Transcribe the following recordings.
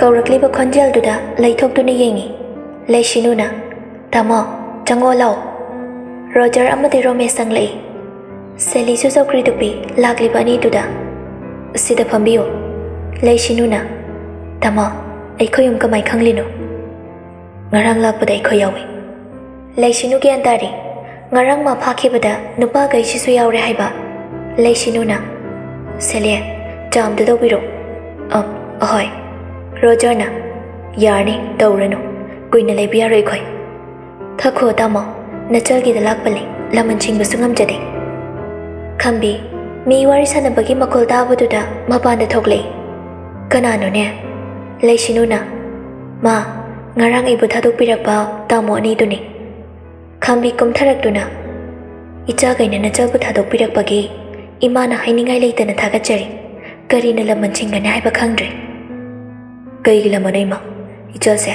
ꯀꯧꯔꯛꯂꯤꯕ ꯈꯣꯟꯖꯦꯜꯗꯨꯗ ꯂꯩꯊꯣꯛꯇꯨꯅ ꯌꯦꯡꯉꯤ ꯂꯩꯁꯤꯅꯨꯅ ꯇꯥꯃꯣ ꯆꯪꯉꯣ ꯂꯥꯎ ꯔꯣꯖꯔ ꯑꯃꯗꯤ ꯔꯣꯃꯦꯁ ꯆꯪꯂꯛꯏ ꯁꯦꯂꯤꯁꯨ ꯆꯧꯀ꯭ꯔꯤ ꯇꯨꯞꯄꯤ ꯂꯥꯛꯂꯤꯕ ꯑꯅꯤꯗꯨꯗ ꯁꯤꯗ ꯐꯝꯕꯤꯌꯨ ꯂꯩꯁꯤꯅꯨꯅ ꯇꯥꯃꯣ ꯑꯩꯈꯣꯏ ꯌꯨꯝ ꯀꯃꯥꯏ ꯈꯪꯂꯤꯅꯣ ꯉꯔꯥꯡ ꯂꯥꯛꯄꯗ ꯑꯩꯈꯣꯏ ꯌꯥꯎꯏ ꯂꯩꯁꯤꯅꯨ ꯒ꯭ꯌꯥꯟ ꯇꯥꯔꯤ ꯉꯔꯥꯡ ꯃꯥ ꯐꯥꯈꯤꯕꯗ ꯅꯨꯄꯥꯈꯩꯁꯤꯁꯨ ꯌꯥꯎꯔꯦ ꯍꯥꯏꯕ ꯂꯩꯁꯤꯅꯨꯅ ꯁꯦꯂꯦ ꯆꯥ ꯑꯝꯇ ꯇꯧꯕꯤꯔꯣ ꯑ ꯑꯍꯣꯏ ꯔꯣꯖꯔꯅ ꯌꯥꯔꯅꯤ ꯇꯧꯔꯅꯨ ꯀꯨꯏꯅ ꯂꯩꯕ ꯌꯥꯔꯣꯏ ꯑꯩꯈꯣꯏ ꯊꯛꯈꯣ ꯇꯥꯃꯣ ꯅꯆꯜꯒꯤꯗ ꯂꯥꯛꯄꯅꯤ ꯂꯃꯟ ꯆꯤꯡꯕꯁꯨ ꯉꯝꯖꯗꯦ ꯈꯝꯕꯤ ꯃꯤ ꯋꯥꯔꯤ ꯁꯥꯟꯅꯕꯒꯤ ꯃꯈꯣꯜ ꯇꯥꯕꯗꯨꯗ ꯃꯄꯥꯟꯗ ꯊꯣꯛꯂꯛꯏ ꯀꯅꯥꯅꯣꯅꯦ ꯂꯩꯁꯤꯅꯨꯅ ꯃꯥ ꯉꯔꯥꯡ ꯑꯩꯕꯨ ꯊꯥꯗꯣꯛꯄꯤꯔꯛꯄ ꯇꯥꯃꯣ ꯑꯅꯤꯗꯨꯅꯤ ꯈꯥꯝꯕꯤ ꯀꯨꯝꯊꯔꯛꯇꯨꯅ ꯏꯆꯥꯈꯩꯅ ꯅꯆꯜꯕꯨ ꯊꯥꯗꯣꯛꯄꯤꯔꯛꯄꯒꯤ ꯏꯃꯥꯅ ꯍꯥꯏꯅꯤꯡꯉꯥꯏ ꯂꯩꯇꯅ ꯊꯥꯒꯠꯆꯔꯤ ꯀꯔꯤꯅ ꯂꯃꯟ ꯆꯤꯡꯒꯅꯤ ꯍꯥꯏꯕ ꯈꯪꯗ꯭ꯔꯦ ಕೈಗಿಲಮನೈಮ ಇಚಲ್ಸೆ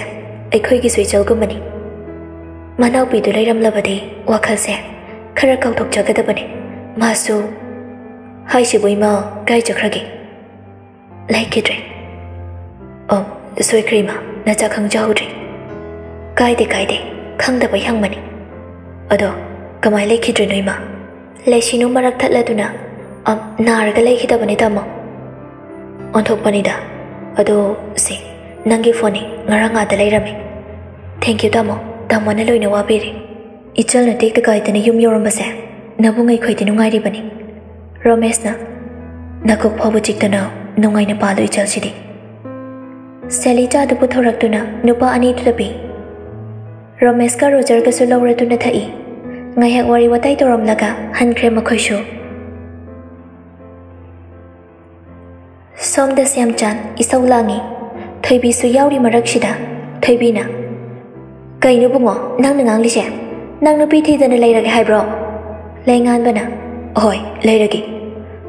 ಐಖೋಯ್ಗಿ ಸ್ವಿಚಲ್ಗುಂಬನಿ ಮನಾವ್ಬಿದು ಲೈರಮ್ಲಬದೆ ವಾಖಲ್ಸೆ ಖರ ಕೌತೊಕ್ಚಗದಬನೆ ಮಾಸು ಹಾಯ್ಸಿಬು ಇಮ ಗಾಯ್ ಚಕ್ರಗೆ ಲೈಕಿದ್ರೆ ಓಂ ಸೋಯ್ಕ್ರೀಮ ನಚ ಖಂಗ್ಜಾಹುಡ್ರಿ ಕಾಯ್ದೆ ಕಾಯ್ದೆ ಖಂಗ್ದಬ ಹ್ಯಾಂಗ್ಮನಿ ಅದೋ ಕಮಾಯ್ ಲೈಕಿದ್ರೆ ನೋಯ್ಮ ಲೈಸಿನು ಮರಕ್ ಥಟ್ಲದುನ ನಾರಗ ಲೈಕಿದಬನೆ ತಮ್ಮ ಅನ್ಥೋಕ್ಪನಿದ ꯑꯗꯣ ꯁꯤ ꯅꯪꯒꯤ ꯐꯣꯟꯅꯤ ꯉꯔꯥꯡ ꯑꯥꯗ ꯂꯩꯔꯝꯃꯤ ꯊꯦꯡꯛꯌꯨ ꯇꯥꯃꯣ ꯇꯥꯃꯣꯅ ꯂꯣꯏꯅ ꯋꯥꯕꯤꯔꯤ ꯏꯆꯜꯅ ꯇꯦꯛꯇ ꯀꯥꯏꯗꯅ ꯌꯨꯝ ꯌꯧꯔꯝꯕꯁꯦ ꯅꯕꯨꯡ ꯑꯩꯈꯣꯏꯗꯤ ꯅꯨꯡꯉꯥꯏꯔꯤꯕꯅꯤ ꯔꯣꯃꯦꯁꯅ ꯅꯀꯣꯛ ꯐꯥꯎꯕ ꯆꯤꯛꯇꯅ ꯅꯨꯡꯉꯥꯏꯅ ꯄꯥꯜꯂꯨ ꯏꯆꯜꯁꯤꯗꯤ ꯁꯦꯂꯤ ꯆꯥꯗꯨ ꯄꯨꯊꯣꯔꯛꯇꯨꯅ ꯅꯨꯄꯥ ꯑꯅꯤꯗꯨꯗ ꯄꯤ ꯔꯣꯃꯦꯁꯀ ꯔꯣꯖꯔꯒꯁꯨ ꯂꯧꯔꯗꯨꯅ ꯊꯛꯏ ꯉꯥꯏꯍꯥꯛ ꯋꯥꯔꯤ ꯋꯥꯇꯥꯏ ꯇꯧꯔꯝꯂꯒ ꯍꯟꯈ꯭ꯔꯦ ꯃꯈꯣꯏꯁꯨ Somdas Yamchan isaulangi. Thaibi su yauri marakshida. Thaibi na. Kai nu bungo nang nang li she. Nang nu pi thi dan lai ragi hai bro. Lai ngan bana. Hoi lai ragi.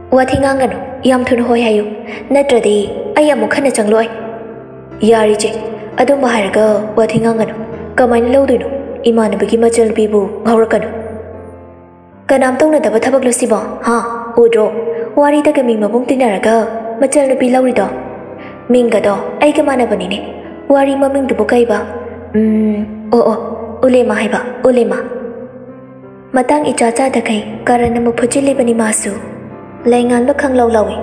Wa thi ngang ganu yam thun hoi hayu. Natra di aya mukha na chang loi. Yari che. Adum ba haraga wa thi ngang ganu. Kamai na lau du nu. Iman bagi machal bi bu ngawra kanu. Kanam tong na dapat thabak lo si ba. Ha. Udro. Wari ta kami mabung tinaraga. ꯇꯤꯟꯅꯔꯒ ꯃꯆꯜꯅꯨꯄꯤ ꯂꯧꯔꯤꯗꯣ ꯃꯤꯡꯒꯗꯣ ꯑꯩꯒ ꯃꯥꯟꯅꯕꯅꯤꯅꯦ ꯋꯥꯔꯤ ꯃꯃꯤꯡꯗꯨꯕꯨ ꯀꯩꯕ ꯎꯝ ꯑꯣ ꯑꯣ ꯎꯂꯦꯃꯥ ꯍꯥꯏꯕ ꯎꯂꯦꯃꯥ ꯃꯇꯥꯡ ꯏꯆꯥ ꯆꯥꯗꯈꯩ ꯀꯔꯟ ꯑꯃꯨꯛ ꯐꯨꯖꯤꯜꯂꯤꯕꯅꯤ ꯃꯥꯁꯨ ꯂꯩꯉꯥꯟꯕ ꯈꯪꯂꯧ ꯂꯧꯏ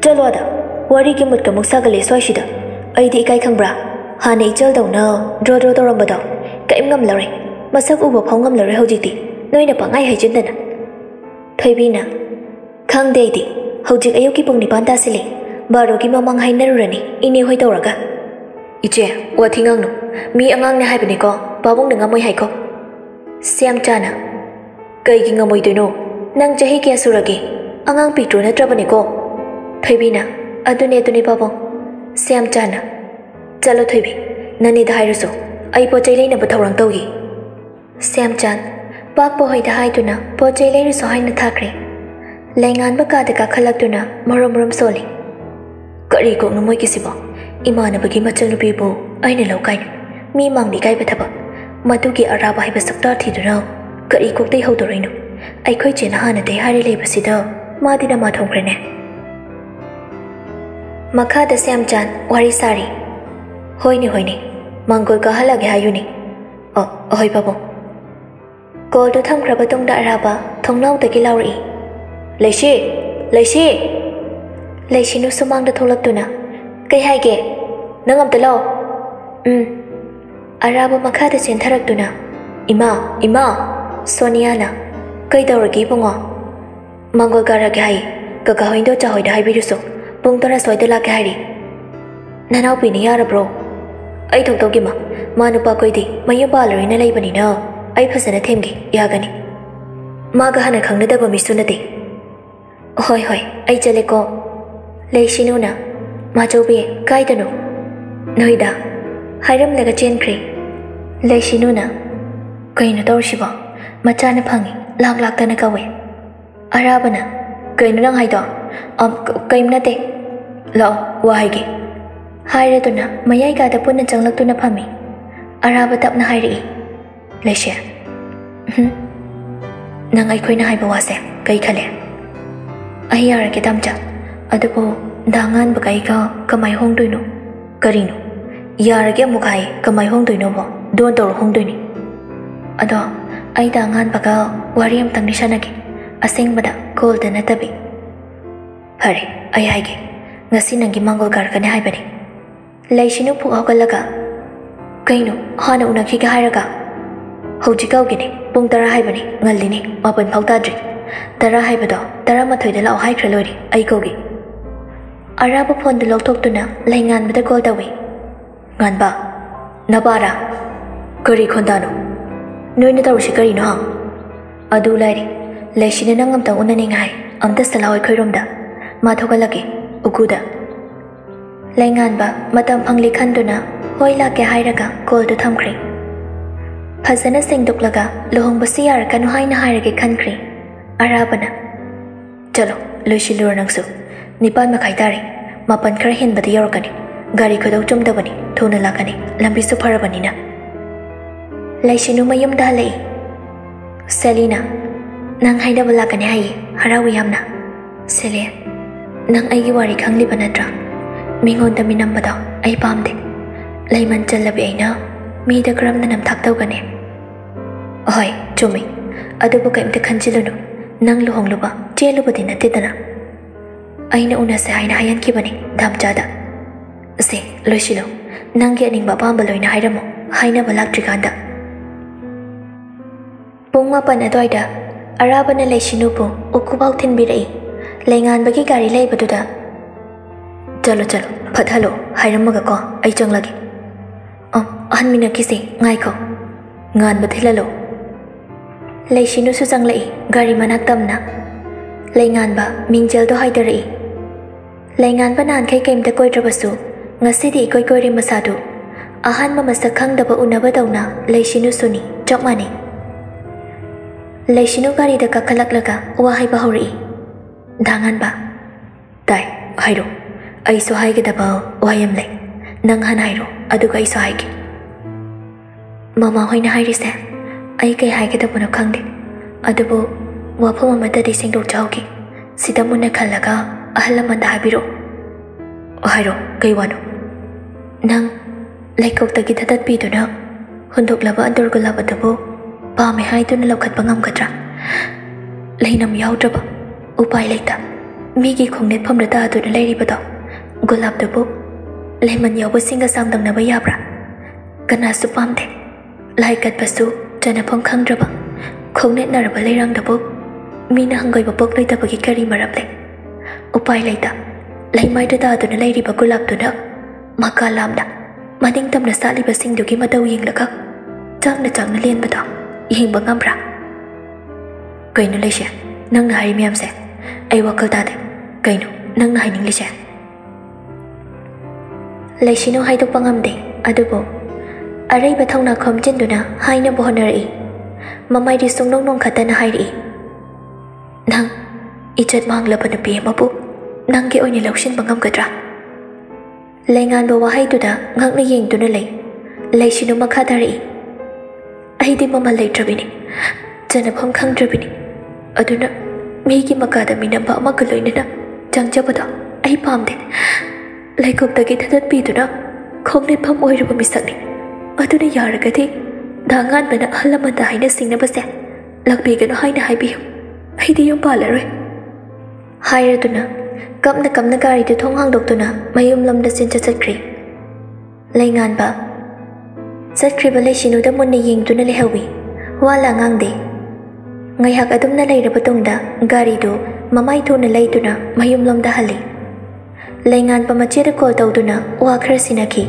ꯆꯠꯂꯣ ꯑꯗ ꯋꯥꯔꯤꯒꯤ ꯃꯨꯠꯀ ꯑꯃꯨꯛ ꯁꯥꯒꯠꯂꯦ ꯁ꯭ꯋꯥꯏꯁꯤꯗ ꯑꯩꯗꯤ ꯏꯀꯥꯏ ꯈꯪꯕ꯭ꯔꯥ ꯍꯥꯟꯅ ꯏꯆꯜꯗꯧꯅ ꯗ꯭ꯔꯣ ꯗ꯭ꯔꯣ ꯇꯧꯔꯝꯕꯗꯣ ꯀꯔꯤꯝ ꯉꯝꯂꯔꯣꯏ ꯃꯁꯛ ꯎꯕ ꯐꯥꯎ ꯉꯝꯂꯔꯣꯏ ꯍꯧꯖꯤꯛꯇꯤ ꯅꯣꯏꯅ ꯄꯪꯉꯥꯏ ꯍꯩꯖꯤꯟꯗꯅ ꯊꯣꯏꯕꯤꯅ ꯈꯪꯗꯦ ꯑꯩꯗꯤ ꯍꯧꯖꯤꯛ ꯑꯌꯨꯛꯀꯤ ꯄꯨꯡ ꯅꯤꯄꯥꯟ ꯇꯥꯁꯤꯜꯂꯤ ꯕꯥꯔꯣꯒꯤ ꯃꯃꯥꯡ ꯍꯥꯏꯅꯔꯨꯔꯅꯤ ꯏꯅꯦ ꯍꯣꯏ ꯇꯧꯔꯒ ꯏꯆꯦ ꯋꯥꯊꯤ ꯉꯥꯡꯅꯨ ꯃꯤ ꯑꯉꯥꯡꯅꯦ ꯍꯥꯏꯕꯅꯤꯀꯣ ꯄꯥꯕꯨꯡꯅ ꯉꯝꯃꯣꯏ ꯍꯥꯏꯀꯣ ꯁ꯭ꯌꯥꯝ ꯆꯥꯅ ꯀꯩꯒꯤ ꯉꯝꯃꯣꯏꯗꯣꯏꯅꯣ ꯅꯪ ꯆꯍꯤ ꯀꯌꯥ ꯁꯨꯔꯒꯦ ꯑꯉꯥꯡ ꯄꯤꯛꯇ꯭ꯔꯨ ꯅꯠꯇ꯭ꯔꯕꯅꯤꯀꯣ ꯊꯣꯏꯕꯤꯅ ꯑꯗꯨꯅꯦ ꯑꯗꯨꯅꯦ ꯄꯥꯕꯨꯡ ꯁ꯭ꯌꯥꯝ ꯆꯥꯅ ꯆꯠꯂꯣ ꯊꯣꯏꯕꯤ ꯅꯅꯤꯗ ꯍꯥꯏꯔꯁꯨ ꯑꯩ ꯄꯣꯠ ꯆꯩ ꯂꯩꯅꯕ ꯊꯧꯔꯥꯡ ꯇꯧꯈꯤ ꯁ꯭ꯌꯥꯝꯆꯥꯟ ꯄꯥꯛꯄ ꯍꯣꯏꯗ ꯍꯥꯏꯗꯨꯅ ꯄꯣꯠ ꯆꯩ ꯂꯩꯔꯁꯨ ꯍꯥꯏꯅ ꯊꯥꯈ꯭ꯔꯦ lengan baka deka khalak tuna marom rom soli kari ko ngmoi kisibo imana bagi machal nupi bo aine lokai mi mang ni kai bathaba matu ki araba hai basakta thi dura kari ko tei hodo reinu ai khoi chen ha na dei hari le basida ma dina ma thong krene makha da sam chan wari sari hoini hoini mangol ka hala ge hayuni o hoi babo ကောဒုထံခရပတုံဒရာပါထုံနောက်တကိလောက်ရီ ꯂꯩꯁꯤ ꯂꯩꯁꯤ ꯂꯩꯁꯤꯅꯨ ꯁꯨꯃꯥꯡꯗ ꯊꯣꯛꯂꯛꯇꯨꯅ ꯀꯩ ꯍꯥꯏꯒꯦ ꯅꯪ ꯑꯝꯇ ꯂꯥꯛꯑꯣ ꯎꯝ ꯑꯔꯥꯕ ꯃꯈꯥꯗ ꯆꯦꯟꯊꯔꯛꯇꯨꯅ ꯏꯃꯥ ꯏꯃꯥ ꯁꯣꯅꯤꯌꯥꯅ ꯀꯩꯗꯧꯔꯒꯦ ꯏꯕꯨꯡꯉꯣ ꯃꯥꯡꯒꯣꯜ ꯀꯥꯔꯒꯦ ꯍꯥꯏ ꯀꯀꯥ ꯍꯣꯏꯗꯣ ꯆꯥꯍꯣꯏꯗ ꯍꯥꯏꯕꯤꯔꯨꯁꯨ ꯄꯨꯡ ꯇꯔꯥ ꯁ꯭ꯋꯥꯏꯗ ꯂꯥꯛꯀꯦ ꯍꯥꯏꯔꯤ ꯅꯅꯥꯎꯄꯤꯅ ꯌꯥꯔꯕ꯭ꯔꯣ ꯑꯩ ꯊꯣꯛꯇꯧꯒꯤꯃ ꯃꯥ ꯅꯨꯄꯥ ꯀꯣꯏꯗꯤ ꯃꯌꯨꯝ ꯄꯥꯜꯂꯔꯣꯏꯅ ꯂꯩꯕꯅꯤꯅ ꯑꯩ ꯐꯖꯅ ꯊꯦꯝꯒꯦ ꯌꯥꯒꯅꯤ ꯃꯥꯒ ꯍꯥꯟꯅ ꯈꯪꯅꯗꯕ ꯃꯤꯁꯨ ꯅꯠꯇꯦ Hoi hoi, ai chale ko. Lei shinu na. Ma chobi, kai tanu. Noi da. Hairam laga chen kri. Lei shinu na. Kai na tor shiba. Ma cha na phangi, lak lak tana kawe. Araba na. Kai na nang hai do. Am kai na te. Lo, wa hai gi. Haira tu na, mayai ka da punna changlak tu na phami. Araba tap na hairi. Lei she. Hmm. Nang ai khoi na hai ba wa se, kai khale. ꯑꯩ ꯌꯥꯔꯒꯦ ꯇꯝꯆꯥ ꯑꯗꯨꯕꯨ ꯗꯥꯉꯥꯟꯕꯒ ꯑꯩꯒ ꯀꯃꯥꯏ ꯍꯣꯡꯗꯣꯏꯅꯣ ꯀꯔꯤꯅꯣ ꯌꯥꯔꯒꯦ ꯑꯃꯨꯛ ꯍꯥꯏ ꯀꯃꯥꯏ ꯍꯣꯡꯗꯣꯏꯅꯣꯕꯣ ꯗꯣꯟ ꯇꯧꯔ ꯍꯣꯡꯗꯣꯏꯅꯤ ꯑꯗꯣ ꯑꯩꯗ ꯑꯉꯥꯟꯕꯒ ꯋꯥꯔꯤ ꯑꯝꯇꯪ ꯂꯤꯁꯟꯅꯒꯦ ꯑꯁꯦꯡꯕꯗ ꯀꯣꯜꯗ ꯅꯠꯇꯕꯤ ꯐꯔꯦ ꯑꯩ ꯍꯥꯏꯒꯦ ꯉꯁꯤ ꯅꯪꯒꯤ ꯃꯥꯡꯒꯣꯜ ꯀꯥꯔꯛꯀꯅꯤ ꯍꯥꯏꯕꯅꯤ ꯂꯩꯁꯤꯅꯨ ꯐꯨꯛ ꯍꯧꯒꯠꯂꯒ ꯀꯩꯅꯣ ꯍꯥꯟꯅ ꯎꯅꯈꯤꯒꯦ ꯍꯥꯏꯔꯒ ꯍꯧꯖꯤꯛ ꯀꯧꯒꯤꯅꯤ ꯄꯨꯡ ꯇꯔꯥ ꯍꯥꯏꯕꯅꯤ ꯉꯜꯂꯤꯅꯤ ꯃꯥꯄꯟ ꯐꯥꯎ ꯇꯥꯗ꯭ꯔꯤ ꯇꯔꯥ ꯍꯥꯏꯕꯗꯣ ꯇꯔꯥꯃꯥꯊꯣꯏꯗ ꯂꯥꯛꯑꯣ ꯍꯥꯏꯈ꯭ꯔ ꯂꯣꯏꯔꯦ ꯑꯩ ꯀꯧꯒꯦ ꯑꯔꯥꯕ ꯐꯣꯟꯗꯨ ꯂꯧꯊꯣꯛꯇꯨꯅ ꯂꯩꯉꯥꯟꯕꯗ ꯀꯣꯜ ꯇꯧꯏ ꯉꯥꯟꯕ ꯅꯄꯥꯔꯥ ꯀꯔꯤ ꯈꯣꯟꯗꯥꯅꯣ ꯅꯣꯏꯅ ꯇꯧꯔꯤꯁꯤ ꯀꯔꯤꯅꯣ ꯍꯥ ꯑꯗꯨ ꯂꯥꯏꯔꯤ ꯂꯩꯁꯤꯅ ꯅꯪ ꯑꯝꯇꯪ ꯎꯅꯅꯤꯡꯉꯦ ꯍꯥꯏ ꯑꯝꯇ ꯁꯂꯥꯎ ꯑꯩꯈꯣꯏꯔꯣꯝꯗ ꯃꯥ ꯊꯣꯛꯍꯜꯂꯛꯀꯦ ꯎꯀꯨꯗ ꯂꯩꯉꯥꯟꯕ ꯃꯇꯝ ꯐꯪꯂꯤ ꯈꯟꯗꯨꯅ ꯍꯣꯏ ꯂꯥꯛꯀꯦ ꯍꯥꯏꯔꯒ ꯀꯣꯜꯗꯨ ꯊꯝꯈ꯭ꯔꯦ ꯐꯖꯅ ꯁꯦꯡꯗꯣꯛꯂꯒ ꯂꯨꯍꯣꯡꯕꯁꯤ ꯌꯥꯔꯛꯀꯅꯨ ꯍꯥꯏꯅ ꯍꯥꯏꯔꯒꯦ ꯈꯟꯈ꯭ꯔꯦ araba na. Chalo, loisilura nangsu. Nipan makaitari, mapan karahin bada yorkani. Gari ko daw chumdabani, tuna lakani, lambisu parabani na. Laisinu mayum dalai. Selina, nang haida balakani hayi, harawi yamna. Celia, nang aigi wari khangli banatra. Mingon da minambada, ay pamde. Layman chalabi ay na, mi da karam na namthak daw gani. Hoy, chumi, adubo kaimta khanjilunu nang luhongluba chelubadi nattedana aina unase haina hayankibani dhamchada ase ra nangi aningba pamba loina hairamo haina balaktriganda pung mapan adwaida arabana leishinupu ukubau thinbirai lenganbagi gari leibaduda chalo chalo. Mo hairamaga ko. Ai changlagi am ahanmina kise ngai kho ngan bathilalo ꯂꯩꯁꯤꯅꯨꯁꯨ ꯆꯪꯂꯛꯏ ꯒꯥꯔꯤ ꯃꯅꯥꯛ ꯇꯝꯅ ꯂꯩꯉꯥꯟꯕ ꯃꯤꯡꯖꯦꯜꯗꯣ ꯍꯥꯏꯗꯔꯛꯏ ꯂꯩꯉꯥꯟꯕ ꯅꯍꯥꯟꯈꯩ ꯀꯩꯝꯇ ꯀꯣꯏꯗ꯭ꯔꯕꯁꯨ ꯉꯁꯤꯗꯤ ꯏꯀꯣꯏ ꯀꯣꯏꯔꯦ ꯃꯁꯥꯗꯨ ꯑꯍꯥꯟꯕ ꯃꯁꯛ ꯈꯪꯗꯕ ꯎꯅꯕꯗꯧꯅ ꯂꯩꯁꯤꯅꯨꯁꯨꯅꯤ ꯆꯞ ꯃꯥꯟꯅꯩ ꯂꯩꯁꯤꯅꯨ ꯒꯥꯔꯤꯗ ꯀꯥꯈꯠꯂꯛꯂꯒ ꯋꯥ ꯍꯥꯏꯕ ꯍꯧꯔꯛꯏ ꯙꯥꯉꯥꯟꯕ ꯇꯥꯏ ꯍꯥꯏꯔꯣ ꯑꯩꯁꯨ ꯍꯥꯏꯒꯗꯕ ꯋꯥꯍꯩ ꯑꯃ ꯂꯩ ꯅꯪ ꯍꯥꯟꯅ ꯍꯥꯏꯔꯣ ꯑꯗꯨꯒ ꯑꯩꯁꯨ ꯍꯥꯏꯒꯦ ꯃꯃꯥ ꯍꯣꯏꯅ ꯍꯥꯏꯔꯤꯁꯦ ꯑꯩ ꯀꯩ ꯍꯥꯏꯒꯗꯕꯅꯣ ꯈꯪꯗꯦ ꯑꯗꯨꯕꯨ ꯋꯥꯐꯝ ꯑꯃꯗꯗꯤ ꯁꯦꯡꯗꯣꯛꯆꯍꯧꯒꯦ ꯁꯤꯗ ꯃꯨꯟꯅ ꯈꯜꯂꯒ ꯑꯍꯜ ꯂꯃꯟꯗ ꯍꯥꯏꯕꯤꯔꯛꯑꯣ ꯍꯥꯏꯔꯣ ꯀꯩ ꯋꯥꯅꯣ ꯅꯪ ꯂꯩꯀꯣꯛꯇꯒꯤ ꯊꯥꯗꯠꯄꯤꯗꯨꯅ ꯍꯨꯟꯗꯣꯛꯂꯕ ꯑꯟꯗꯨꯔꯒꯨꯂꯥꯞ ꯑꯗꯨꯕꯨ ꯄꯥꯝꯃꯦ ꯍꯥꯏꯗꯨꯅ ꯂꯧꯈꯠꯄ ꯉꯝꯒꯗ꯭ꯔꯥ ꯂꯩꯅꯝ ꯌꯥꯎꯗ꯭ꯔꯕ ꯎꯄꯥꯏ ꯂꯩꯇ ꯃꯤꯒꯤ ꯈꯣꯡꯅꯦꯠꯐꯝꯗ ꯇꯥꯗꯨꯅ ꯂꯩꯔꯤꯕꯗꯣ ꯒꯨꯂꯥꯞꯇꯨꯕꯨ ꯂꯩꯃꯟ ꯌꯥꯎꯕꯁꯤꯡꯒ ꯆꯥꯡꯗꯝꯅꯕ ꯌꯥꯕ꯭ꯔꯥ ꯀꯅꯥꯁꯨ ꯄꯥꯝꯗꯦ ꯂꯥꯏ ꯀꯠꯄꯁꯨ ꯆꯟꯅꯐꯝ ꯈꯪꯗ꯭ꯔꯕ ꯈꯣꯡꯅꯦꯠꯅꯔꯕ ꯂꯩꯔꯥꯡꯗꯕꯨ ꯃꯤꯅ ꯍꯪꯒꯣꯏꯕ ꯄꯣꯛꯂꯣꯏꯗꯕꯒꯤ ꯀꯔꯤ ꯃꯔꯝ ꯂꯩ ꯎꯄꯥꯏ ꯂꯩꯇ ꯂꯩꯃꯥꯏꯗ ꯇꯥꯗꯨꯅ ꯂꯩꯔꯤꯕ ꯒꯨꯂꯥꯞꯇꯨꯅ ꯃꯀꯥ ꯂꯥꯝꯅ ꯃꯅꯤꯡ ꯇꯝꯅ ꯁꯥꯠꯂꯤꯕꯁꯤꯡꯗꯨꯒꯤ ꯃꯇꯧ ꯌꯦꯡꯂꯒ ꯆꯥꯡꯅ ꯆꯥꯡꯅ ꯂꯦꯟꯕꯗꯣ ꯌꯦꯡꯕ ꯉꯝꯕ꯭ꯔꯥ ꯀꯩꯅꯣ ꯂꯩꯁꯦ ꯅꯪꯅ ꯍꯥꯏꯔꯤ ꯃꯌꯥꯝꯁꯦ ꯑꯩ ꯋꯥꯈꯜ ꯇꯥꯗꯦ ꯀꯩꯅꯣ ꯅꯪꯅ ꯍꯥꯏꯅꯤꯡꯂꯤꯁꯦ ꯂꯩꯁꯤꯅꯨ ꯍꯥꯏꯗꯣꯛꯄ ꯉꯝꯗꯦ ꯑꯗꯨꯕꯨ ꯑꯔꯩꯕ ꯊꯧꯅꯥ ꯈꯣꯝꯖꯤꯟꯗꯨꯅ ꯍꯥꯏꯅꯕ ꯍꯣꯠꯅꯔꯛꯏ ꯃꯃꯥꯏꯗꯤ ꯁꯨꯡꯅꯣꯡ ꯅꯣꯡꯈꯠꯇꯅ ꯍꯥꯏꯔꯛꯏ ꯅꯪ ꯏꯖꯠ ꯃꯥꯡꯂꯕ ꯅꯨꯄꯤ ꯑꯃꯕꯨ ꯅꯪꯒꯤ ꯑꯣꯏꯅ ꯂꯧꯁꯤꯟꯕ ꯉꯝꯒꯗ꯭ꯔꯥ ꯂꯩꯉꯥꯟꯕ ꯋꯥꯍꯩꯗꯨꯗ ꯉꯛꯅ ꯌꯦꯡꯗꯨꯅ ꯂꯩ ꯂꯩꯁꯤꯅꯨ ꯃꯈꯥ ꯇꯥꯔꯛꯏ ꯑꯩꯗꯤ ꯃꯃꯜ ꯂꯩꯇ꯭ꯔꯕꯤꯅꯤ ꯆꯟꯅꯐꯝ ꯈꯪꯗ꯭ꯔꯕꯤꯅꯤ ꯑꯗꯨꯅ ꯃꯤꯒꯤ ꯃꯀꯥꯗ ꯃꯤꯅꯝꯕ ꯑꯃꯒ ꯂꯣꯏꯅꯅ ꯆꯪꯖꯕꯗꯣ ꯑꯩ ꯄꯥꯝꯗꯦ ꯂꯩꯀꯣꯛꯇꯒꯤ ꯊꯥꯗꯠꯄꯤꯗꯨꯅ ꯈꯣꯡꯅꯦꯠꯐꯝ ꯑꯣꯏꯔꯕ ꯃꯤꯁꯛꯅꯤ ꯑꯗꯨꯅ ꯌꯥꯔꯒꯗꯤ ꯙꯥꯉꯥꯟꯕꯅ ꯑꯍꯜ ꯂꯃꯟꯗ ꯍꯥꯏꯅ ꯁꯤꯡꯅꯕꯁꯦ ꯂꯥꯛꯄꯤꯒꯅꯨ ꯍꯥꯏꯅ ꯍꯥꯏꯕꯤꯌꯨ ꯑꯩꯗꯤ ꯌꯨꯝ ꯄꯥꯜꯂꯔꯣꯏ ꯍꯥꯏꯔꯗꯨꯅ ꯀꯞꯅ ꯀꯞꯅ ꯒꯥꯔꯤꯗꯨ ꯊꯣꯡ ꯍꯥꯡꯗꯣꯛꯇꯨꯅ ꯃꯌꯨꯝ ꯂꯝꯗ ꯆꯦꯟꯆꯠ ꯆꯠꯈ꯭ꯔꯤ ꯂꯩꯉꯥꯟꯕ ꯆꯠꯈ꯭ꯔꯤꯕ ꯂꯩꯁꯤꯅꯨꯗ ꯃꯨꯟꯅ ꯌꯦꯡꯗꯨꯅ ꯂꯩꯍꯧꯏ ꯋꯥꯂꯥ ꯉꯥꯡꯗꯦ ꯉꯥꯏꯍꯥꯛ ꯑꯗꯨꯝꯅ ꯂꯩꯔꯕ ꯇꯨꯡꯗ ꯒꯥꯔꯤꯗꯨ ꯃꯃꯥꯏ ꯊꯨꯅ ꯂꯩꯗꯨꯅ ꯃꯌꯨꯝꯂꯣꯝꯗ ꯍꯜꯂꯤ ꯂꯩꯉꯥꯟꯕ ꯃꯆꯦꯗ ꯀꯣꯜ ꯇꯧꯗꯨꯅ ꯋꯥ ꯈꯔ ꯁꯤꯟꯅꯈꯤ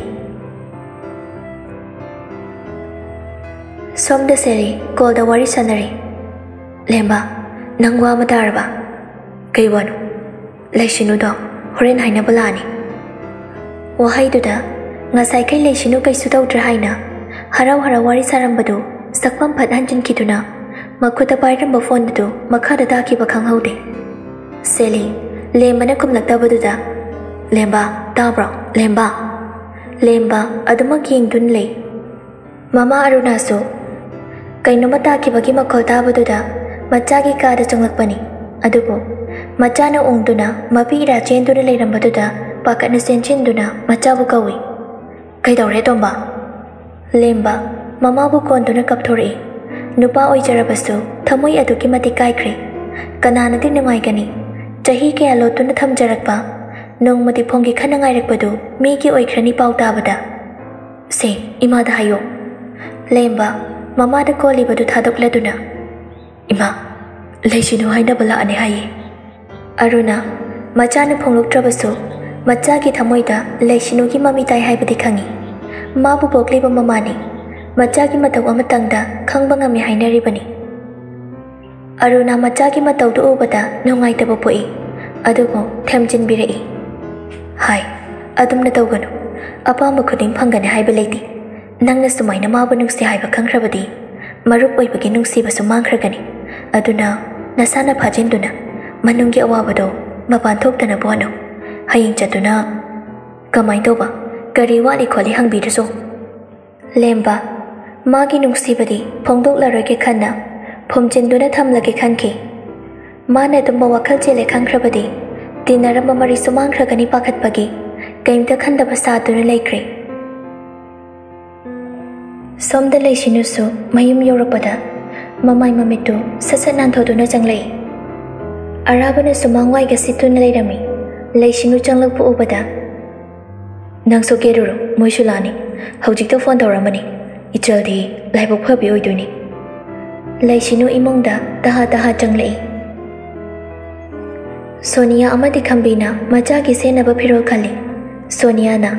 somdeseri koldawari sanari lemba nangwa madarba gaibanu leishinu do horin haina bulani wahaidu da ngasai kai leishinu kai sudau dra haina harau harau wari sarambadu sakpam phathanjin kiduna makuta pairam ba phone du makha da da ki ba khang haude seli lemana kum lakta badu da lemba dabra lemba lemba aduma king dunle mama aruna so ꯀꯩꯅꯣꯝꯃ ꯇꯥꯈꯤꯕꯒꯤ ꯃꯈꯣꯜ ꯇꯥꯕꯗꯨꯗ ꯃꯆꯥꯒꯤ ꯀꯥꯗ ꯆꯪꯂꯛꯄꯅꯤ ꯑꯗꯨꯕꯨ ꯃꯆꯥꯅ ꯎꯪꯗꯨꯅ ꯃꯄꯤ ꯏꯔꯥ ꯆꯦꯟꯗꯨꯅ ꯂꯩꯔꯝꯕꯗꯨꯗ ꯄꯥꯈꯠꯅ ꯆꯦꯟꯁꯤꯟꯗꯨꯅ ꯃꯆꯥꯕꯨ ꯀꯧꯏ ꯀꯩꯗꯧꯔꯦ ꯇꯣꯝꯕ ꯂꯦꯝꯕ ꯃꯃꯥꯕꯨ ꯀꯣꯟꯗꯨꯅ ꯀꯞꯊꯣꯔꯛꯏ ꯅꯨꯄꯥ ꯑꯣꯏꯖꯔꯕꯁꯨ ꯊꯃꯣꯏ ꯑꯗꯨꯛꯀꯤ ꯃꯇꯤꯛ ꯀꯥꯏꯈ꯭ꯔꯦ ꯀꯅꯥꯅꯗꯤ ꯅꯨꯡꯉꯥꯏꯒꯅꯤ ꯆꯍꯤ ꯀꯌꯥ ꯂꯣꯠꯇꯨꯅ ꯊꯝꯖꯔꯛꯄ ꯅꯣꯡꯃꯗꯤ ꯐꯣꯡꯒꯤ ꯈꯟꯅ ꯉꯥꯏꯔꯛꯄꯗꯨ ꯃꯤꯒꯤ ꯑꯣꯏꯈ꯭ꯔꯅꯤ ꯄꯥꯎ ꯇꯥꯕꯗ ꯁꯦ ꯏꯃꯥꯗ ꯍꯥꯏꯌꯣ ꯂꯦꯝꯕ ꯃꯃꯥꯗ ꯀꯣꯜꯂꯤꯕꯗꯨ ꯊꯥꯗꯣꯛꯂꯗꯨꯅ ꯏꯃꯥ ꯂꯩꯁꯤꯅꯨ ꯍꯥꯏꯅꯕ ꯂꯥꯛꯑꯅꯤ ꯍꯥꯏꯌꯦ ꯑꯔꯨꯅ ꯃꯆꯥꯅ ꯐꯣꯡꯂꯣꯛꯇ꯭ꯔꯕꯁꯨ ꯃꯆꯥꯒꯤ ꯊꯃꯣꯏꯗ ꯂꯩꯁꯤꯅꯨꯒꯤ ꯃꯃꯤ ꯇꯥꯏ ꯍꯥꯏꯕꯗꯤ ꯈꯪꯉꯤ ꯃꯥꯕꯨ ꯄꯣꯛꯂꯤꯕ ꯃꯃꯥꯅꯤ ꯃꯆꯥꯒꯤ ꯃꯇꯧ ꯑꯃꯇꯪꯗ ꯈꯪꯕ ꯉꯝꯃꯤ ꯍꯥꯏꯅꯔꯤꯕꯅꯤ ꯑꯔꯨꯅꯥ ꯃꯆꯥꯒꯤ ꯃꯇꯧꯗꯨ ꯎꯕꯗ ꯅꯨꯡꯉꯥꯏꯇꯕ ꯄꯣꯛꯏ ꯑꯗꯨꯕꯨ ꯊꯦꯝꯖꯤꯟꯕꯤꯔꯛꯏ ꯍꯥꯏ ꯑꯗꯨꯝꯅ ꯇꯧꯒꯅꯨ ꯑꯄꯥꯝꯕ ꯈꯨꯗꯤꯡ ꯐꯪꯒꯅꯤ ꯍꯥꯏꯕ ꯂꯩꯇꯦ ꯅꯪꯅ ꯁꯨꯃꯥꯏꯅ ꯃꯥꯕꯨ ꯅꯨꯡꯁꯤ ꯍꯥꯏꯕ ꯈꯪꯈ꯭ꯔꯕꯗꯤ ꯃꯔꯨꯞ ꯑꯣꯏꯕꯒꯤ ꯅꯨꯡꯁꯤꯕꯁꯨ ꯃꯥꯡꯈ꯭ꯔꯒꯅꯤ ꯑꯗꯨꯅ ꯅꯁꯥꯅ ꯐꯥꯖꯤꯟꯗꯨꯅ ꯃꯅꯨꯡꯒꯤ ꯑꯋꯥꯕꯗꯣ ꯃꯄꯥꯟ ꯊꯣꯛꯇꯅꯕ ꯍꯣꯠꯅꯧ ꯍꯌꯦꯡ ꯆꯠꯇꯨꯅ ꯀꯃꯥꯏ ꯇꯧꯕ ꯀꯔꯤ ꯋꯥꯠꯂꯤ ꯈꯣꯠꯂꯤ ꯍꯪꯕꯤꯔꯁꯨ ꯂꯦꯝꯕ ꯃꯥꯒꯤ ꯅꯨꯡꯁꯤꯕꯗꯤ ꯐꯣꯡꯗꯣꯛꯂꯔꯣꯏꯒꯦ ꯈꯟꯅ ꯐꯨꯝꯖꯤꯟꯗꯨꯅ ꯊꯝꯂꯒꯦ ꯈꯟꯈꯤ ꯃꯥꯅ ꯑꯗꯨꯝꯕ ꯋꯥꯈꯜ ꯆꯦꯜꯂꯦ ꯈꯪꯈ꯭ꯔꯕꯗꯤ ꯇꯤꯟꯅꯔꯝꯕ ꯃꯔꯤꯁꯨ ꯃꯥꯡꯈ꯭ꯔꯒꯅꯤ ꯄꯥꯈꯠꯄꯒꯤ ꯀꯩꯝꯇ ꯈꯟꯗꯕ ꯁꯥꯗꯨꯅ ꯂꯩꯈ꯭ꯔꯦ somdalai shinusu mayum yoropada mamai mamitu sasanan thodu na changlai arabana sumangwai ga situ na leirami lai shinu changlu pu ubada nang so keruru moishulani haujik to phone tawramani ichaldi lai bu phab yoi duni lai shinu imong da taha taha changlai Sonia अमदी खंबीना मजा की सेनब फिरोल खली सोनिया ना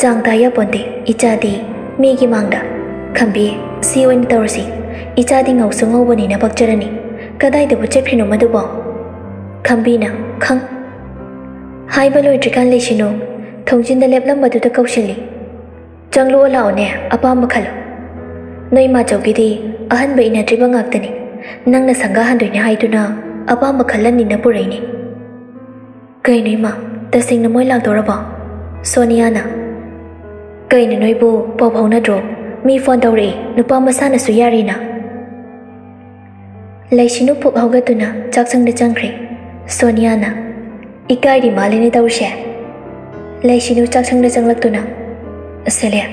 चांगता या पोंदे इचादी 미기 망다 캄비 시웬 더시 이자딩 옥승호분이나 박절하니 그다이도 부채피노 마두보 캄비나 캉 하이발로 이트간 레시노 통진다 랩람 마두다 kau 실리 장로 올라오네 아빠마 칼로 너희 마저기디 아한 베이나 드방 악더니 낭나 상가한 되냐 하이두나 아빠마 칼란니 나부레니 그이니마 တစိန်နမွေးလောက်တော့ပေါ့ဆိုနီယာနာ ꯀꯩꯅꯣ ꯅꯣꯏꯕꯨ ꯄꯥꯎ ꯐꯥꯎꯅꯗ꯭ꯔꯣ ꯃꯤ ꯐꯣꯟ ꯇꯧꯔꯛꯏ ꯅꯨꯄꯥ ꯃꯁꯥꯅꯁꯨ ꯌꯥꯔꯤꯅ ꯂꯩꯁꯤꯅꯨ ꯄꯨꯛ ꯍꯧꯒꯠꯇꯨꯅ ꯆꯥꯛꯁꯪꯗ ꯆꯪꯈ꯭ꯔꯦ ꯁꯣꯅꯤꯌꯥꯅ ꯏꯀꯥꯏꯔꯤ ꯃꯥꯜꯂꯦꯅꯦ ꯇꯧꯔꯤꯁꯦ ꯂꯩꯁꯤꯅꯨ ꯆꯥꯛꯁꯪꯗ ꯆꯪꯂꯛꯇꯨꯅ ꯁꯦꯂꯤꯌꯥ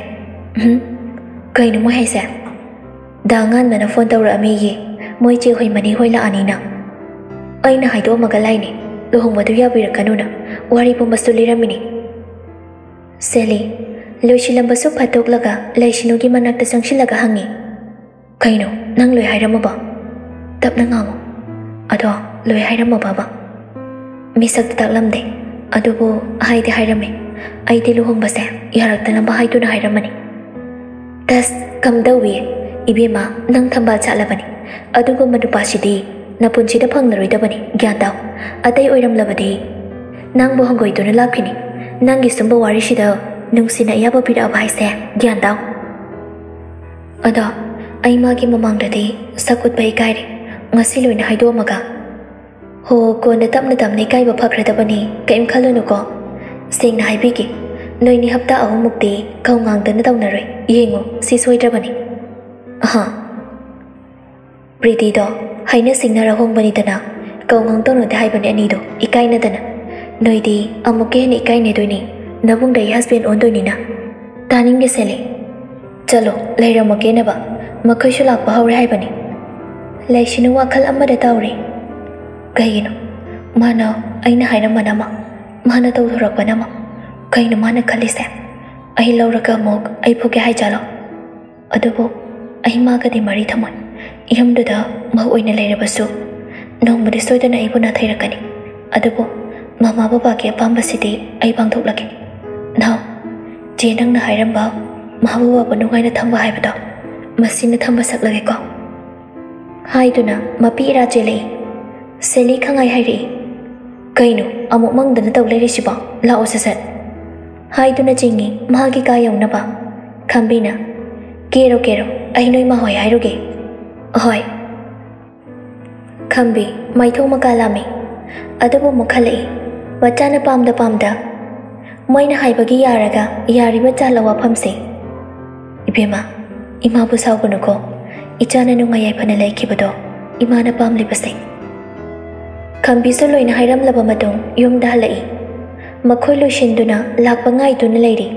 ꯎꯝ ꯀꯩꯅꯣ ꯃꯣꯏ ꯍꯥꯏꯁꯦ ꯗꯥ ꯉꯥꯟꯕꯅ ꯐꯣꯟ ꯇꯧꯔꯛꯑꯃꯤꯌꯦ ꯃꯣꯏ ꯆꯦ ꯍꯣꯏ ꯃꯅꯤ ꯍꯣꯏ ꯂꯥꯛꯑꯅꯤꯅ ꯑꯩꯅ ꯍꯥꯏꯗꯣꯛꯑꯝꯃꯒ ꯂꯥꯏꯅꯤ ꯂꯨꯍꯣꯡꯕꯗꯨ ꯌꯥꯕꯤꯔꯛꯀꯅꯨꯅ ꯋꯥꯔꯤ ꯄꯨꯝꯕꯁꯨ ꯂꯤꯔꯝꯃꯤꯅꯤ ꯁꯦꯂꯤ ꯂꯣꯏꯁꯤꯜꯂꯝꯕꯁꯨ ꯐꯠꯇꯣꯛꯂꯒ ꯂꯩꯁꯤꯅꯨꯒꯤ ꯃꯅꯥꯛꯇ ꯆꯪꯁꯤꯜꯂꯒ ꯍꯪꯉꯤ ꯀꯩꯅꯣ ꯅꯪ ꯂꯣꯏ ꯍꯥꯏꯔꯝꯃꯕ ꯇꯞꯅ ꯉꯥꯡꯉꯣ ꯑꯗꯣ ꯂꯣꯏ ꯍꯥꯏꯔꯝꯃꯕꯕ ꯃꯤꯁꯛꯇ ꯇꯥꯛꯂꯝꯗꯦ ꯑꯗꯨꯕꯨ ꯍꯥꯏꯗꯤ ꯍꯥꯏꯔꯝꯃꯤ ꯑꯩꯗꯤ ꯂꯨꯍꯣꯡꯕꯁꯦ ꯌꯥꯔꯛꯇꯅꯕ ꯍꯥꯏꯗꯨꯅ ꯍꯥꯏꯔꯝꯃꯅꯤ ꯇꯁ ꯀꯝꯗꯧꯋꯤ ꯏꯕꯦꯝꯃ ꯅꯪ ꯊꯝꯕꯥꯜ ꯁꯥꯠꯂꯕꯅꯤ ꯑꯗꯨꯒꯨꯝꯕ ꯅꯨꯄꯥꯁꯤꯗꯤ ꯅꯄꯨꯟꯁꯤꯗ ꯐꯪꯂꯔꯣꯏꯗꯕꯅꯤ ꯒ꯭ꯌꯥꯟ ꯇꯥꯎ ꯑꯇꯩ ꯑꯣꯏꯔꯝꯂꯕꯗꯤ ꯅꯪꯕꯨ ꯍꯪꯒꯣꯏꯗꯨꯅ ꯂꯥꯛꯈꯤꯅꯤ ꯅꯪꯒꯤ ꯁꯨꯝꯕ ꯋꯥꯔꯤꯁꯤꯗ ꯅꯨꯡꯁꯤꯅ ꯑꯌꯥꯕ ꯄꯤꯔꯛꯑꯕ ꯍꯥꯏꯁꯦ ꯒ꯭ꯌꯥꯟ ꯇꯥꯎ ꯑꯗꯣ ꯑꯩ ꯃꯥꯒꯤ ꯃꯃꯥꯡꯗꯗꯤ ꯁꯛ ꯎꯠꯄ ꯏꯀꯥꯏꯔꯦ ꯉꯁꯤ ꯂꯣꯏꯅ ꯍꯥꯏꯗꯣꯛꯑꯝꯃꯒ ꯍꯣ ꯀꯣꯟꯅ ꯇꯞꯅ ꯇꯞꯅ ꯏꯀꯥꯏꯕ ꯐꯈ꯭ꯔꯗꯕꯅꯤ ꯀꯔꯤꯝ ꯈꯜꯂꯨꯅꯨꯀꯣ ꯁꯦꯡꯅ ꯍꯥꯏꯕꯤꯒꯦ ꯅꯣꯏꯅꯤ ꯍꯞꯇꯥ ꯑꯍꯨꯝꯃꯨꯛꯇꯤ ꯀꯧ ꯉꯥꯡꯗꯅ ꯇꯧꯅꯔꯣꯏ ꯌꯦꯡꯉꯣ ꯁꯤ ꯁꯣꯏꯗ꯭ꯔꯕꯅꯤ ꯑꯍꯥ ꯄ꯭ꯔꯤꯇꯤꯗꯣ ꯍꯩꯅ ꯁꯤꯡꯅꯔ ꯍꯣꯡꯕꯅꯤꯗꯅ ꯀꯧ ꯉꯥꯡ ꯇꯧꯅꯗꯦ ꯍꯥꯏꯕꯅꯤ ꯑꯅꯤꯗꯣ ꯏꯀꯥꯏꯅꯗꯅ ꯅꯣꯏꯗꯤ ꯑꯃꯨꯛꯀ ꯍꯦꯟꯅ ꯏꯀꯥꯏꯅꯗꯣꯏꯅꯤ ꯅꯕꯨꯡꯗꯒꯤ ꯍꯁꯕꯦꯟ ꯑꯣꯟꯗꯣꯏꯅꯤꯅ ꯇꯥꯅꯤꯡꯒꯦ ꯁꯦꯂꯤ ꯆꯠꯂꯣ ꯂꯩꯔꯝꯃꯒꯦꯅꯕ ꯃꯈꯣꯏꯁꯨ ꯂꯥꯛꯄ ꯍꯧꯔꯦ ꯍꯥꯏꯕꯅꯤ ꯂꯩꯁꯤꯅ ꯋꯥꯈꯜ ꯑꯃꯗ ꯇꯧꯔꯤ ꯀꯩꯒꯤꯅꯣ ꯃꯥꯅ ꯑꯩꯅ ꯍꯥꯏꯔꯝꯕꯅ ꯑꯃ ꯃꯥꯅ ꯇꯧꯊꯣꯔꯛꯄꯅ ꯑꯃ ꯀꯩꯅꯣ ꯃꯥꯅ ꯈꯜꯂꯤꯁꯦ ꯑꯩ ꯂꯧꯔꯒ ꯑꯃꯨꯛ ꯑꯩ ꯐꯨꯒꯦ ꯍꯥꯏꯖꯥꯠꯂꯣ ꯑꯗꯨꯕꯨ ꯑꯩ ꯃꯥꯒꯗꯤ ꯃꯔꯤ ꯊꯝꯃꯣꯏ ꯌꯨꯝꯗꯨꯗ ꯃꯍꯨ ꯑꯣꯏꯅ ꯂꯩꯔꯕꯁꯨ ꯅꯣꯡꯃꯗꯤ ꯁꯣꯏꯗꯅ ꯑꯩꯕꯨ ꯅꯥꯊꯩꯔꯛꯀꯅꯤ ꯑꯗꯨꯕꯨ ꯃꯃꯥ ꯕꯕꯥꯒꯤ ꯑꯄꯥꯝꯕꯁꯤꯗꯤ ꯑꯩ ꯄꯥꯡꯊꯣꯛꯂꯒꯦ ꯅꯥꯎ ꯆꯦ ꯅꯪꯅ ꯍꯥꯏꯔꯝꯕ ꯃꯃꯥ ꯕꯕꯥꯕꯨ ꯅꯨꯡꯉꯥꯏꯅ ꯊꯝꯕ ꯍꯥꯏꯕꯗꯣ ꯃꯁꯤꯅ ꯊꯝꯕ ꯁꯛꯂꯒꯦꯀꯣ ꯍꯥꯏꯗꯨꯅ ꯃꯄꯤ ꯏꯔꯥ ꯆꯦꯜꯂꯛꯏ ꯁꯦꯂꯤ ꯈꯪꯉꯥꯏ ꯍꯥꯏꯔꯛꯏ ꯀꯩꯅꯣ ꯑꯃꯨꯛ ꯃꯪꯗꯅ ꯇꯧ ꯂꯩꯔꯤꯁꯤꯕꯣ ꯂꯥꯛꯑꯣ ꯁꯠ ꯁꯠ ꯍꯥꯏꯗꯨꯅ ꯆꯤꯡꯉꯤ ꯃꯥꯒꯤ ꯀꯥ ꯌꯧꯅꯕ ꯈꯝꯕꯤꯅ ꯀꯦꯔꯣ ꯀꯦꯔꯣ ꯑꯩ ꯅꯣꯏ ꯃꯥꯍꯣꯏ ꯍꯥꯏꯔꯨꯒꯦ ꯑꯍꯣꯏ ꯈꯝꯕꯤ ꯃꯥꯏꯊꯣꯡ ꯃꯀꯥ ꯂꯥꯝꯃꯤ ꯑꯗꯨꯕꯨ ꯑꯃꯨꯛ ꯈꯜꯂꯛꯏ ꯃꯆꯥꯅ ꯄꯥꯝꯗ ꯄꯥꯝꯗ ꯃꯣꯏꯅ ꯍꯥꯏꯕꯒꯤ ꯌꯥꯔꯒ ꯌꯥꯔꯤꯕ ꯆꯥꯜꯂ ꯋꯥꯐꯝꯁꯦ ꯏꯕꯦꯝꯃ ꯏꯃꯥꯕꯨ ꯁꯥꯎꯒꯅꯨꯀꯣ ꯏꯆꯥꯅ ꯅꯨꯡꯉꯥꯏ ꯌꯥꯏꯐꯅ ꯂꯩꯈꯤꯕꯗꯣ ꯏꯃꯥꯅ ꯄꯥꯝꯂꯤꯕꯁꯦ ꯈꯝꯕꯤꯁꯨ ꯂꯣꯏꯅ ꯍꯥꯏꯔꯝꯂꯕ ꯃꯇꯨꯡ ꯌꯨꯝꯗ ꯍꯜꯂꯛꯏ ꯃꯈꯣꯏ ꯂꯣꯏꯁꯤꯟꯗꯨꯅ ꯂꯥꯛꯄ ꯉꯥꯏꯗꯨꯅ ꯂꯩꯔꯤ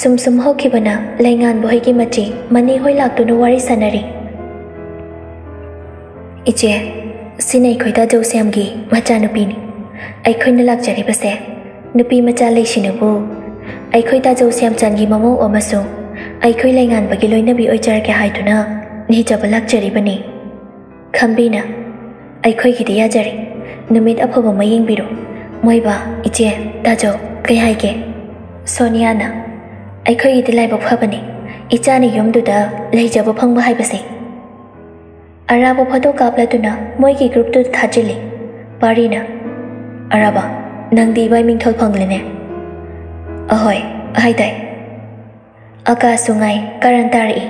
ꯁꯨꯝ ꯁꯨꯝ ꯍꯧꯈꯤꯕꯅ ꯂꯩꯉꯥꯟꯕ ꯍꯣꯏꯒꯤ ꯃꯆꯤ ꯃꯅꯤ ꯍꯣꯏ ꯂꯥꯛꯇꯨꯅ ꯋꯥꯔꯤ ꯁꯥꯟꯅꯔꯤ ꯏꯆꯦ ꯁꯤꯅ ꯑꯩꯈꯣꯏ ꯇꯥꯖꯧꯁ꯭ꯌꯥꯝꯒꯤ ꯃꯆꯥꯅꯨꯄꯤꯅꯤ ꯑꯩꯈꯣꯏꯅ ꯂꯥꯛꯆꯔꯤꯕꯁꯦ nupimachalaysinubu aikhoi ta jo siam chan gi mamu omasu aikhoi laingan bagi loina bi oichar ke haituna ni jabalak chari bani khambina aikhoi gi dia jari numit aphoba maying biro moi ba iche ta jo kai hai ke sonia na aikhoi gi dilai ba phapani icha ni yom du da lai jaba phang ba hai base arabo photo kapla tuna moi gi group tu thajili parina araba ನಂದಿಬೈ ಮಿಂಗ್ ಥೋಲ್ ಫಂಗ್ಲನೆ ಅಹೋಯ್ ಅಹೈತೈ ಅಕಾ ಸುಂಗೈ ಕರನ್ ತಾರಿ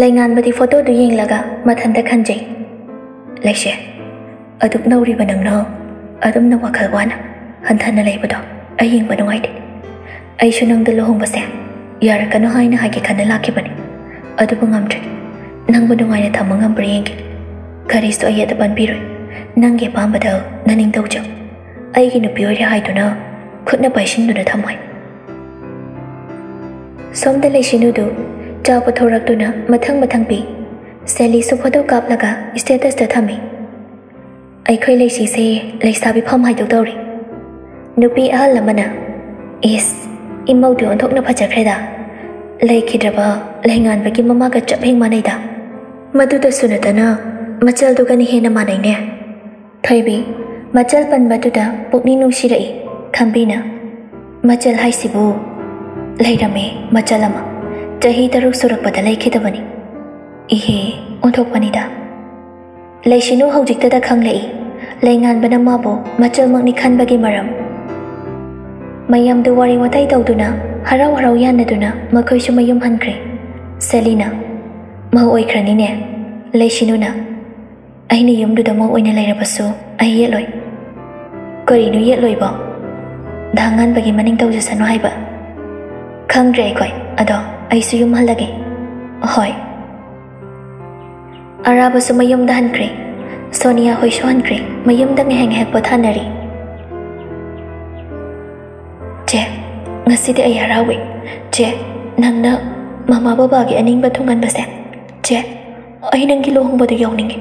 ಲೈಂಗಾನ್ ಬದಿ ಫೋಟೋ ದು ಯೆಂಗ್ಲಗ ಮಥಂದ ಖಂಜೈ ಲೈಶೆ ಅದುಪ್ ನೌರಿ ಬನಂ ನೋ ಅದುಮ್ ನ ವಕಲ್ ವಾನ ಹಂಥನ ಲೈಬದೋ ಅಯೆಂಗ್ ಬನು ಐಡೆ ಐಶು ನಂಗ್ದ ಲೋಹಂಗ್ ಬಸೆ ಯಾರಕನು ಹಾಯ್ನ ಹಾಗೆ ಖನ್ನ ಲಾಕಿ ಬನಿ ಅದುಬು ngam ನಂಗು ನುಂಗಾಯ್ನ ಥಮ್ಮ ngam ಬರಿ ಯೆಂಗಿ ಕರಿಸ್ತು ಅಯ್ಯದ ಬನ್ಬಿರೊಯ್ ನಂಗೆ ಪಾಂಬದ ನನಿಂಗ್ ದೌಜ ꯅꯨꯄꯤ ꯑꯣꯏꯔꯦ ꯍꯥꯏꯗꯨꯅ ꯈꯨꯠꯅ ꯄꯥꯏꯁꯤꯟꯗꯨꯅ ꯊꯝꯃꯣꯏ ꯁꯣꯝꯗ ꯂꯩꯁꯤꯅꯨꯗꯨ ꯆꯥ ꯄꯨꯊꯣꯔꯛꯇꯨꯅ ꯃꯊꯪ ꯃꯊꯪ ꯄꯤ ꯁꯦꯂꯤꯁꯨ ꯐꯣꯇꯣ ꯀꯥꯞꯂꯒ ꯁ꯭ꯇꯦꯇꯁꯇ ꯊꯝꯃꯤ ꯑꯩꯈꯣꯏ ꯂꯩꯁꯤꯁꯦ ꯂꯩꯁꯥꯕꯤ ꯐꯝ ꯍꯥꯏꯗꯧ ꯇꯧꯔꯤ ꯅꯨꯄꯤ ꯑꯍꯜ ꯑꯃꯅ ꯏꯁ ꯏꯃꯧꯗꯤ ꯑꯣꯟꯊꯣꯛꯅ ꯐꯖꯈ꯭ꯔꯦꯗ ꯂꯩꯈꯤꯗ꯭ꯔꯕ ꯂꯩꯉꯥꯟꯕꯒꯤ ꯃꯃꯥꯒ ꯆꯞ ꯍꯦꯛ ꯃꯥꯟꯅꯩꯗ ꯃꯗꯨꯗꯁꯨ ꯅꯠꯇꯅ ꯃꯆꯜꯗꯨꯒꯅꯤ ꯍꯦꯟꯅ ꯃꯥꯟꯅꯩꯅꯦ ꯊꯣꯏꯕꯤ ꯃꯆꯜ ꯄꯟꯕꯗꯨꯗ ꯄꯨꯛꯅꯤꯡ ꯅꯨꯡꯁꯤꯔꯛꯏ ꯈꯝꯕꯤꯅ ꯃꯆꯜ ꯍꯥꯏꯁꯤꯕꯨ ꯂꯩꯔꯝꯃꯦ ꯃꯆꯜ ꯑꯃ ꯆꯍꯤ ꯇꯔꯨꯛ ꯁꯨꯔꯛꯄꯗ ꯂꯩꯈꯤꯗꯕꯅꯤ ꯏꯍꯦ ꯑꯣꯟꯊꯣꯛꯄꯅꯤꯗ ꯂꯩꯁꯤꯅꯨ ꯍꯧꯖꯤꯛꯇꯗ ꯈꯪꯂꯛꯏ ꯂꯩꯉꯥꯟꯕꯅ ꯃꯥꯕꯨ ꯃꯆꯜꯃꯛꯅꯤ ꯈꯟꯕꯒꯤ ꯃꯔꯝ ꯃꯌꯥꯝꯗꯨ ꯋꯥꯔꯤ ꯋꯥꯇꯥꯏ ꯇꯧꯗꯨꯅ ꯍꯔꯥꯎ ꯍꯔꯥꯎ ꯌꯥꯅꯗꯨꯅ ꯃꯈꯣꯏꯁꯨ ꯃꯌꯨꯝ ꯍꯟꯈ꯭ꯔꯦ ꯁꯦꯂꯤꯅ ꯃꯧ ꯑꯣꯏꯈ꯭ꯔꯅꯤꯅꯦ ꯂꯩꯁꯤꯅꯨꯅ ꯑꯩꯅ ꯌꯨꯝꯗꯨꯗ ꯃꯧ ꯑꯣꯏꯅ ꯂꯩꯔꯕꯁꯨ ꯑꯩ ꯌꯦꯠꯂꯣꯏ ꯀꯔꯤꯅꯣ ꯌꯦꯠꯂꯣꯏꯕꯣ ꯙꯥꯉꯥꯟꯕꯒꯤ ꯃꯅꯤꯡ ꯇꯧꯖꯁꯅꯨ ꯍꯥꯏꯕ ꯈꯪꯗ꯭ꯔꯦ ꯑꯩꯈꯣꯏ ꯑꯗꯣ ꯑꯩꯁꯨ ꯌꯨꯝ ꯍꯜꯂꯒꯦ ꯍꯣꯏ ꯑꯔꯥꯕꯁꯨ ꯃꯌꯨꯝꯗ ꯍꯟꯈ꯭ꯔꯦ ꯁꯣꯅꯤꯌꯥ ꯍꯣꯏꯁꯨ ꯍꯟꯈ꯭ꯔꯦ ꯃꯌꯨꯝꯗ ꯉꯥꯏꯍꯥꯛ ꯉꯥꯏꯍꯥꯛ ꯄꯣꯊꯥꯅꯔꯤ ꯆꯦ ꯉꯁꯤꯗꯤ ꯑꯩ ꯍꯔꯥꯎꯏ ꯆꯦ ꯅꯪꯅ ꯃꯃꯥ ꯕꯕꯥꯒꯤ ꯑꯅꯤꯡꯕ ꯊꯨꯡꯍꯟꯕꯁꯦ ꯆꯦ ꯑꯩ ꯅꯪꯒꯤ ꯂꯨꯍꯣꯡꯕꯗ ꯌꯥꯎꯅꯤꯡꯉꯤ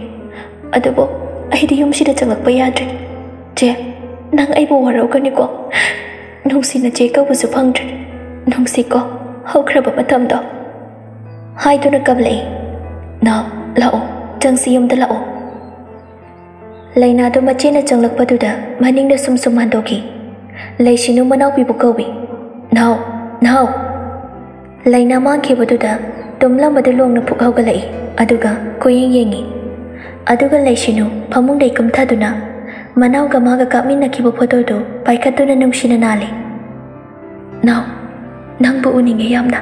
ꯑꯗꯨꯕꯨ ꯑꯩꯗꯤ ꯌꯨꯝꯁꯤꯗ ꯆꯪꯂꯛꯄ ꯌꯥꯗ꯭ꯔꯦ ꯆꯦ ꯅꯪ ꯑꯩꯕꯨ ꯋꯥꯔꯧꯒꯅꯤꯀꯣ ꯅꯨꯡꯁꯤꯅ ꯆꯦ ꯀꯧꯕꯁꯨ ꯐꯪꯗ꯭ꯔꯦ ꯅꯨꯡꯁꯤꯀꯣ ꯍꯧꯈ꯭ꯔꯕ ꯃꯇꯝꯗꯣ ꯍꯥꯏꯗꯨꯅ ꯀꯞꯂꯛꯏ ꯅꯥꯎ ꯂꯥꯛꯑꯣ ꯆꯪꯁꯤ ꯌꯨꯝꯗ ꯂꯥꯛꯑꯣ ꯂꯩꯅꯥꯗꯨ ꯃꯆꯦꯅ ꯆꯪꯂꯛꯄꯗꯨꯗ ꯃꯅꯤꯡꯗ ꯁꯨꯝ ꯁꯨꯝ ꯍꯟꯗꯣꯛꯈꯤ ꯂꯩꯁꯤꯅꯨ ꯃꯅꯥꯎꯄꯤꯕꯨ ꯀꯧꯏ ꯅꯥꯎ ꯅꯥꯎ ꯂꯩꯅꯥ ꯃꯥꯡꯈꯤꯕꯗꯨꯗ ꯇꯨꯝꯂꯝꯕꯗꯨ ꯂꯣꯡꯅ ꯐꯨꯛ ꯍꯧꯒꯠꯂꯛꯏ ꯑꯗꯨꯒ ꯀꯣꯌꯦꯡ ꯌꯦꯡꯉꯤ ꯑꯗꯨꯒ ꯂꯩꯁꯤꯅꯨ ꯐꯃꯨꯡꯗꯩ ꯀꯨꯝꯊꯗꯨꯅ ꯃꯅꯥꯎꯒ ꯃꯥꯒ ꯀꯥꯞꯃꯤꯟꯅꯈꯤꯕ ꯐꯣꯇꯣꯗꯨ ꯄꯥꯏꯈꯠꯇꯨꯅ ꯅꯨꯡꯁꯤꯅ ꯅꯥꯜꯂꯤ ꯅꯥꯎ ꯅꯪꯕꯨ ꯎꯅꯤꯡꯉꯦ ꯌꯥꯝꯅ